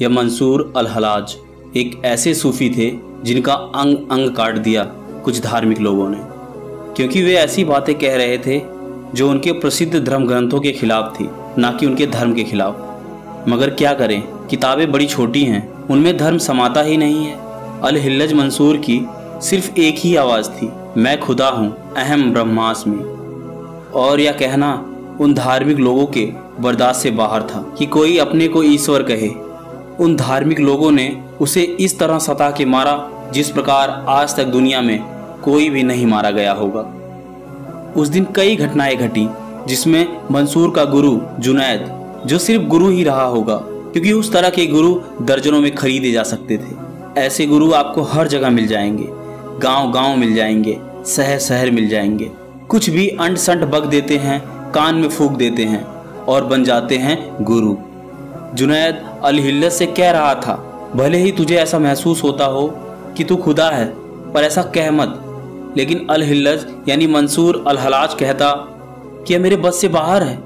यह मंसूर अल हलाज एक ऐसे सूफी थे जिनका अंग अंग काट दिया कुछ धार्मिक लोगों ने। क्योंकि वे ऐसी बातें कह रहे थे जो उनके प्रसिद्ध धर्म ग्रंथों के खिलाफ थी, ना कि उनके धर्म के खिलाफ। मगर क्या करें, किताबें बड़ी छोटी हैं, उनमें धर्म समाता ही नहीं है। अल हिल्लज मंसूर की सिर्फ़ एक ही आवाज़ थी, मैं खुदा हूँ, अहम ब्रह्मास्मि और यह कहना उन धार्मिक लोगों के बर्दाश्त से बाहर था कि कोई अपने को ईश्वर कहे उन धार्मिक लोगों ने उसे इस तरह सता के मारा, जिस प्रकार आज तक दुनिया में कोई भी नहीं मारा गया होगा। उस दिन कई घटनाएँ घटी, जिसमें मंसूर का गुरु जुनैद, जो सिर्फ़ गुरु ही रहा होगा, क्योंकि उस तरह के गुरु दर्जनों में खरीदे जा सकते थे। ऐसे गुरु आपको हर जगह मिल जाएँगे गाँव गाँव मिल जाएँगे शहर शहर मिल जाएँगे। कुछ भी अंट संट बग देते हैं, कान में फूक देते हैं और बन जाते हैं गुरु। जुनैद अल से कह रहा था, भले ही तुझे ऐसा महसूस होता हो कि तू खुदा है, पर ऐसा कह मत। लेकिन अल यानी मंसूर अल हलाज कहता कि यह मेरे बस से बाहर है?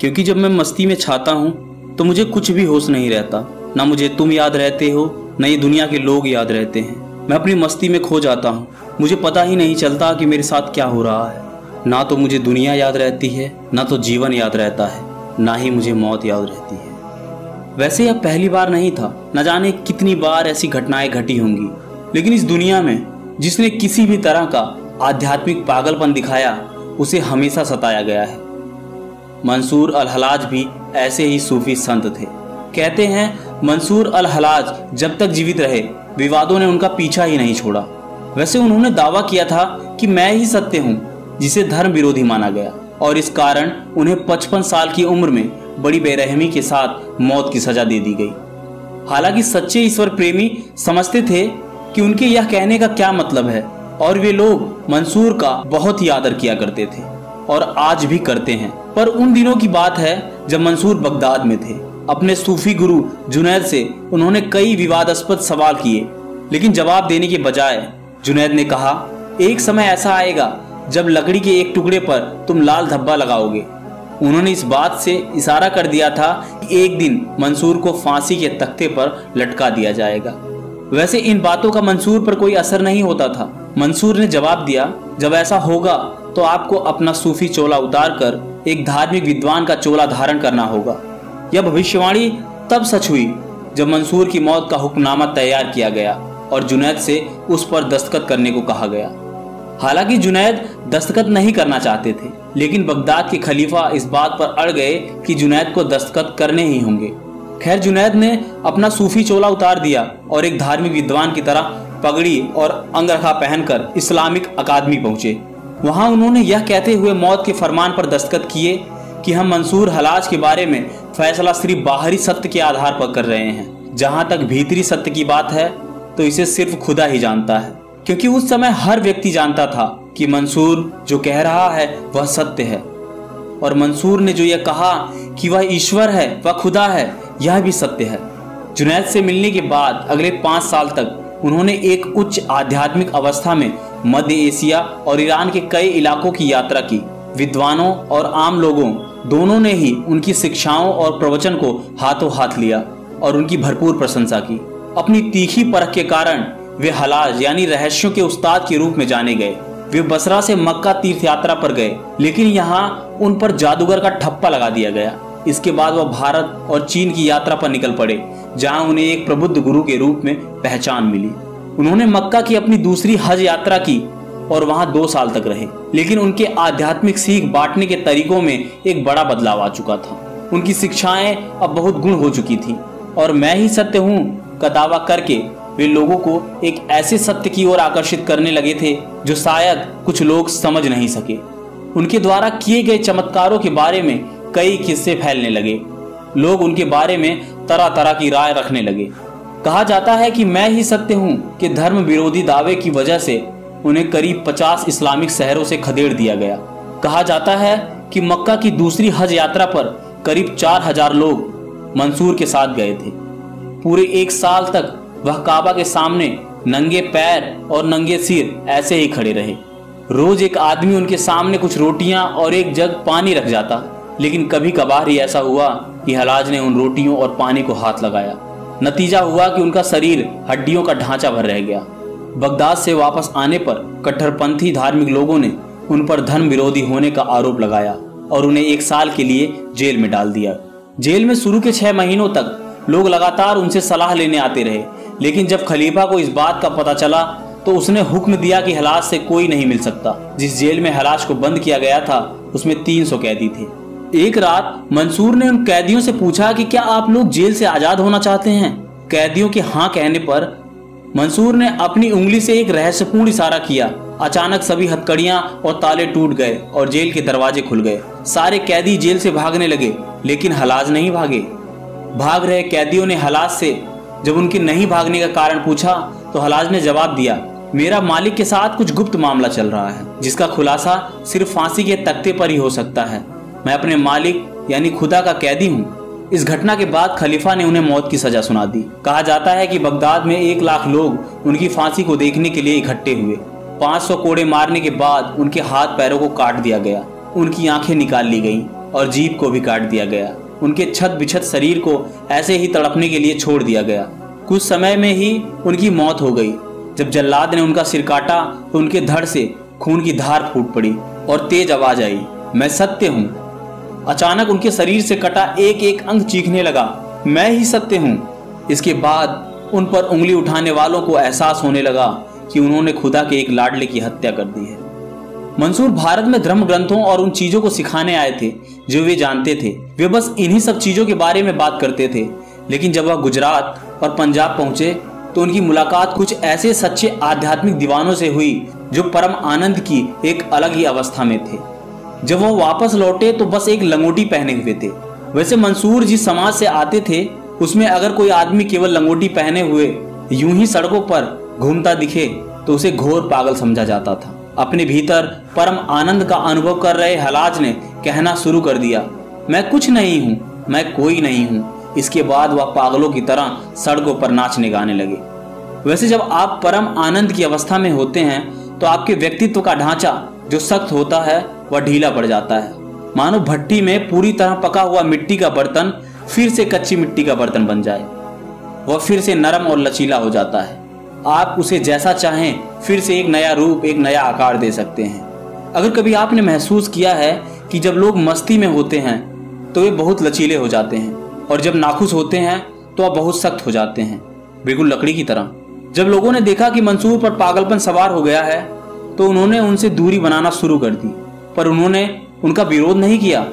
क्योंकि जब मैं मस्ती में छाता हूँ तो मुझे कुछ भी होश नहीं रहता। ना मुझे तुम याद रहते हो, न ये दुनिया के लोग याद रहते हैं। मैं अपनी मस्ती में खो जाता हूँ। मुझे पता ही नहीं चलता कि मेरे साथ क्या हो रहा है। ना तो मुझे दुनिया याद रहती है, ना तो जीवन याद रहता है, ना ही मुझे मौत याद रहती है। वैसे यह पहली बार नहीं था, न जाने कितनी बार ऐसी घटनाएँ घटी होंगी। लेकिन इस दुनिया में, जिसने किसी भी तरह का आध्यात्मिक पागलपन दिखाया, उसे हमेशा सताया गया है। मंसूर अल हलाज भी ऐसे ही सूफी संत थे। कहते हैं, मंसूर अल हलाज जब तक जीवित रहे, विवादों ने उनका पीछा ही नहीं छोड़ा। वैसे उन्होंने दावा किया था कि मैं ही सत्य हूँ, जिसे धर्म विरोधी माना गया, और इस कारण उन्हें 55 साल की उम्र में बड़ी बेरहमी के साथ मौत की सजा दे दी गई। हालाँकि सच्चे ईश्वर प्रेमी समझते थे कि उनके यह कहने का क्या मतलब है, और वे लोग मंसूर का बहुत ही आदर किया करते थे, और आज भी करते हैं। पर उन दिनों की बात है जब मंसूर बगदाद में थे। अपने सूफी गुरु जुनैद से उन्होंने कई विवादास्पद सवाल किए, लेकिन जवाब देने के बजाय जुनैद ने कहा, एक समय ऐसा आएगा जब लकड़ी के एक टुकड़े पर तुम लाल धब्बा लगाओगे। उन्होंने इस बात से इशारा कर दिया था कि एक दिन मंसूर को फांसी के तख्ते पर लटका दिया जाएगा। वैसे इन बातों का मंसूर पर कोई असर नहीं होता था। मंसूर ने जवाब दिया, जब ऐसा होगा तो आपको अपना सूफी चोला उतार कर एक धार्मिक विद्वान का चोला धारण करना होगा। यह भविष्यवाणी तब सच हुई, जब मंसूर की मौत का हुक्मनामा तैयार किया गया और जुनैद से उस पर दस्तखत करने को कहा गया। हालाँकि जुनैद दस्तखत नहीं करना चाहते थे। लेकिन बगदाद के खलीफा इस बात पर अड़ गए कि जुनैद को दस्तखत करने ही होंगे। खैर, जुनैद ने अपना सूफी चोला उतार दिया और एक धार्मिक विद्वान की तरह पगड़ी और अंगरखा पहनकर इस्लामिक अकादमी पहुँचे। वहाँ उन्होंने यह कहते हुए मौत के फरमान पर दस्तखत किए कि हम मंसूर हलाज के बारे में फैसला सिर्फ़ बाहरी सत्य के आधार पर कर रहे हैं। जहाँ तक भीतरी सत्य की बात है तो इसे सिर्फ़ खुदा ही जानता है, क्योंकि उस समय हर व्यक्ति जानता था कि मंसूर जो कह रहा है, वह सत्य है। और मंसूर ने जो यह कहा कि वह ईश्वर है, वह खुदा है, यह भी सत्य है। जुनैद से मिलने के बाद अगले पाँच साल तक उन्होंने एक उच्च आध्यात्मिक अवस्था में मध्य एशिया और ईरान के कई इलाकों की यात्रा की। विद्वानों और आम लोगों दोनों ने ही उनकी शिक्षाओं और प्रवचन को हाथों हाथ लिया और उनकी भरपूर प्रशंसा की। अपनी तीखी परख के कारण वे हलाज यानी रहस्यों के उस्ताद के रूप में जाने गए। वे बसरा से मक्का तीर्थ यात्रा पर गए, लेकिन यहाँ उन पर जादूगर का ठप्पा लगा दिया गया। इसके बाद वह भारत और चीन की यात्रा पर निकल पड़े, जहाँ उन्हें एक प्रबुद्ध गुरु के रूप में पहचान मिली। उन्होंने मक्का की अपनी दूसरी हज यात्रा की और वहाँ दो साल तक रहे, लेकिन उनके आध्यात्मिक सीख बांटने के तरीकों में एक बड़ा बदलाव आ चुका था। उनकी शिक्षाएँ अब बहुत गुण हो चुकी थी और मैं ही सत्य हूँ का दावा करके वे लोगों को एक ऐसे सत्य की ओर आकर्षित करने लगे थे जो शायद कुछ लोग समझ नहीं सके। उनके द्वारा किए गए चमत्कारों के बारे में कई किस्से फैलने लगे। लोग उनके बारे में तरह तरह की राय रखने लगे। कहा जाता है कि मैं ही सत्य हूँ कि धर्म विरोधी दावे की वजह से उन्हें करीब 50 इस्लामिक शहरों से खदेड़ दिया गया। कहा जाता है कि मक्का की दूसरी हज यात्रा पर करीब चार हज़ार लोग मंसूर के साथ गए थे। पूरे एक साल तक वह काबा के सामने नंगे पैर और नंगे सिर ऐसे ही खड़े रहे। रोज एक आदमी उनके सामने कुछ रोटियाँ और एक जग पानी रख जाता, लेकिन कभी कभार ही ऐसा हुआ कि हलाज ने उन रोटियों और पानी को हाथ लगाया। नतीजा हुआ कि उनका शरीर हड्डियों का ढांचा भर रह गया। बगदाद से वापस आने पर कट्टरपंथी धार्मिक लोगों ने उन पर धर्म विरोधी होने का आरोप लगाया और उन्हें एक साल के लिए जेल में डाल दिया। जेल में शुरू के छह महीनों तक लोग लगातार उनसे सलाह लेने आते रहे। लेकिन जब खलीफा को इस बात का पता चला तो उसने हुक्म दिया कि हलाज से कोई नहीं मिल सकता। जिस जेल में हलाज को बंद किया गया था, उसमें तीन सौ कैदी थे। एक रात, मंसूर ने उन कैदियों से पूछा कि क्या आप लोग जेल से आज़ाद होना चाहते हैं? कैदियों के हाँ कहने पर, मंसूर ने अपनी उंगली से एक रहस्यपूर्ण इशारा किया। अचानक सभी हथकड़ियाँ और ताले टूट गए और जेल के दरवाजे खुल गए। सारे कैदी जेल से भागने लगे, लेकिन हलाज नहीं भागे। भाग रहे कैदियों ने हलाज से जब उनके नहीं भागने का कारण पूछा तो हलाज ने जवाब दिया, मेरा मालिक के साथ कुछ गुप्त मामला चल रहा है, जिसका खुलासा सिर्फ़ फांसी के तख्ते पर ही हो सकता है। मैं अपने मालिक, यानी खुदा का कैदी हूँ। इस घटना के बाद खलीफा ने उन्हें मौत की सजा सुना दी। कहा जाता है कि बगदाद में एक लाख लोग उनकी फांसी को देखने के लिए इकट्ठे हुए। 500 कोड़े मारने के बाद उनके हाथ पैरों को काट दिया गया। उनकी आँखें निकाल ली गईं और जीप को भी काट दिया गया। उनके छत बिछत शरीर को ऐसे ही तड़पने के लिए छोड़ दिया गया। कुछ समय में ही उनकी मौत हो गई, जब जल्लाद ने उनका सिर काटा तो उनके धड़ से खून की धार फूट पड़ी और तेज आवाज़ आई, मैं सत्य हूँ। अचानक उनके शरीर से कटा एक एक अंग चीखने लगा, मैं ही सत्य हूँ। इसके बाद उन पर उंगली उठाने वालों को एहसास होने लगा कि उन्होंने खुदा के एक लाडले की हत्या कर दी है। मंसूर भारत में धर्म ग्रंथों और उन चीज़ों को सिखाने आए थे, जो वे जानते थे। वे बस इन्हीं सब चीज़ों के बारे में बात करते थे। लेकिन जब वह गुजरात और पंजाब पहुँचे तो उनकी मुलाकात कुछ ऐसे सच्चे आध्यात्मिक दीवानों से हुई, जो परम आनंद की एक अलग ही अवस्था में थे। जब वो वापस लौटे तो बस एक लंगोटी पहने हुए थे। वैसे मंसूर जिस समाज से आते थे, उसमें अगर कोई आदमी केवल लंगोटी पहने हुए, यूँ ही सड़कों पर घूमता दिखे तो उसे घोर पागल समझा जाता था। अपने भीतर परम आनंद का अनुभव कर रहे हलाज ने कहना शुरू कर दिया, मैं कुछ नहीं हूँ, मैं कोई नहीं हूँ। इसके बाद वह पागलों की तरह सड़कों पर नाचने गाने लगे। वैसे जब आप परम आनंद की अवस्था में होते हैं तो आपके व्यक्तित्व का ढांचा जो सख्त होता है, वह ढीला पड़ जाता है। मानो भट्टी में पूरी तरह पका हुआ मिट्टी का बर्तन फिर से कच्ची मिट्टी का बर्तन बन जाए। वह फिर से नरम और लचीला हो जाता है। आप उसे जैसा चाहें फिर से एक नया रूप, एक नया आकार दे सकते हैं। अगर कभी आपने महसूस किया है कि जब लोग मस्ती में होते हैं तो वे बहुत लचीले हो जाते हैं, और जब नाखुश होते हैं तो आप बहुत सख्त हो जाते हैं। बिल्कुल लकड़ी की तरह। जब लोगों ने देखा कि मंसूर पर पागलपन सवार हो गया है तो उन्होंने उनसे दूरी बनाना शुरू कर दी। पर उन्होंने उनका विरोध नहीं किया।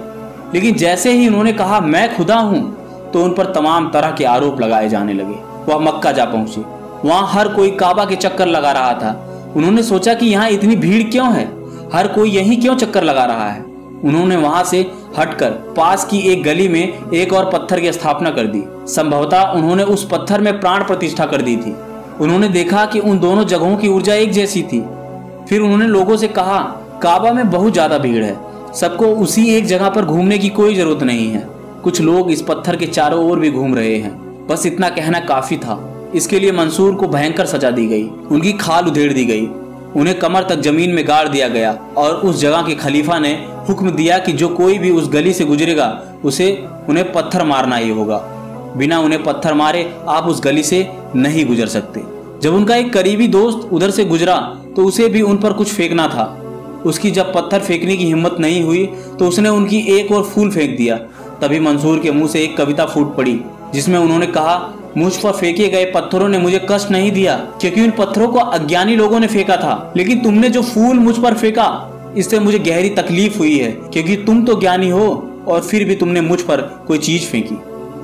लेकिन जैसे ही उन्होंने कहा, मैं खुदा हूँ तो उन पर तमाम तरह के आरोप लगाए जाने लगे। वह मक्का जा पहुँचे। वहाँ हर कोई काबा के चक्कर लगा रहा था। उन्होंने सोचा कि यहाँ इतनी भीड़ क्यों है? हर कोई यही क्यों चक्कर लगा रहा है? उन्होंने वहाँ से हटकर पास की एक गली में एक और पत्थर की स्थापना कर दी। संभवतः उन्होंने उस पत्थर में प्राण प्रतिष्ठा कर दी थी। उन्होंने देखा कि उन दोनों जगहों की ऊर्जा एक जैसी थी। फिर उन्होंने लोगों से कहा, काबा में बहुत ज़्यादा भीड़ है। सबको उसी एक जगह पर घूमने की कोई ज़रूरत नहीं है। कुछ लोग इस पत्थर के चारों ओर भी घूम रहे हैं। बस इतना कहना काफ़ी था। इसके लिए मंसूर को भयंकर सजा दी गई। उनकी खाल उधेड़ दी गई। उन्हें कमर तक ज़मीन में गाड़ दिया गया और उस जगह के खलीफा ने हुक्म दिया कि जो कोई भी उस गली से गुजरेगा, उसे उन्हें पत्थर मारना ही होगा। बिना उन्हें पत्थर मारे आप उस गली से नहीं गुजर सकते। जब उनका एक करीबी दोस्त उधर से गुजरा तो उसे भी उन पर कुछ फेंकना था। उसकी जब पत्थर फेंकने की हिम्मत नहीं हुई तो उसने उनकी एक और फूल फेंक दिया। तभी मंसूर के मुँह से एक कविता फूट पड़ी, जिसमें उन्होंने कहा मुझ पर फेंके गए पत्थरों ने मुझे कष्ट नहीं दिया, क्योंकि उन पत्थरों को अज्ञानी लोगों ने फेंका था। लेकिन तुमने जो फूल मुझ पर फेंका, इससे मुझे गहरी तकलीफ़ हुई है, क्योंकि तुम तो ज्ञानी हो, और फिर भी तुमने मुझ पर कोई चीज़ फेंकी।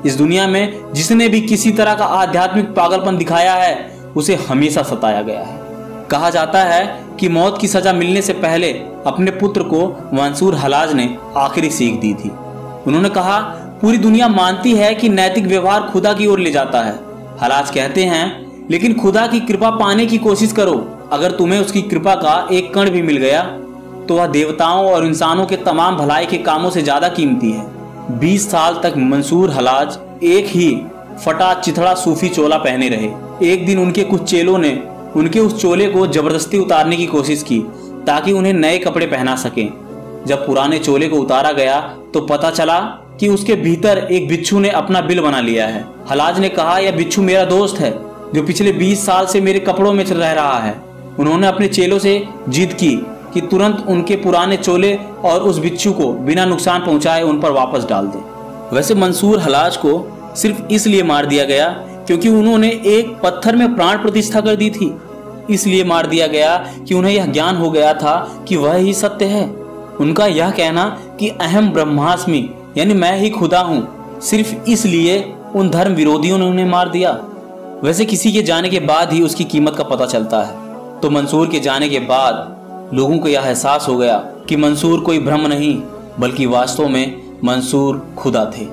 इस दुनिया में जिसने भी किसी तरह का आध्यात्मिक पागलपन दिखाया है, उसे हमेशा सताया गया है। कहा जाता है कि मौत की सजा मिलने से पहले अपने पुत्र को मंसूर हलाज ने आखिरी सीख दी थी। उन्होंने कहा पूरी दुनिया मानती है कि नैतिक व्यवहार खुदा की ओर ले जाता है। हलाज कहते हैं, लेकिन खुदा की कृपा पाने की कोशिश करो। अगर तुम्हें उसकी कृपा का एक कण भी मिल गया तो वह देवताओं और इंसानों के तमाम भलाई के कामों से ज़्यादा कीमती है। 20 साल तक मंसूर हलाज, एक ही फटा चिथड़ा सूफी चोला पहने रहे। एक दिन उनके कुछ चेलों ने उनके उस चोले को ज़बरदस्ती उतारने की कोशिश की, ताकि उन्हें नए कपड़े पहना सकें। जब पुराने चोले को उतारा गया तो पता चला कि उसके भीतर एक बिच्छू ने अपना बिल बना लिया है। हलाज ने कहा, यह बिच्छू मेरा दोस्त है, जो पिछले 20 साल से मेरे कपड़ों में रह रहा है। उन्होंने अपने चेलों से जिद की कि तुरंत उनके पुराने चोले और उस बिच्छू को बिना नुकसान पहुँचाए उन पर वापस डाल दे। वैसे मंसूर हलाज को सिर्फ़ इसलिए मार दिया गया क्योंकि उन्होंने एक पत्थर में प्राण प्रतिष्ठा कर दी थी। इसलिए मार दिया गया कि उन्हें यह ज्ञान हो गया था कि वह ही सत्य है। उनका यह कहना कि अहम ब्रह्मास्मि यानी मैं ही खुदा हूँ, सिर्फ़ इसलिए उन धर्म विरोधियों ने उन्हें मार दिया। वैसे किसी के जाने के बाद ही उसकी कीमत का पता चलता है। तो मंसूर के जाने के बाद लोगों को यह एहसास हो गया कि मंसूर कोई भ्रम नहीं, बल्कि वास्तव में मंसूर खुदा थे।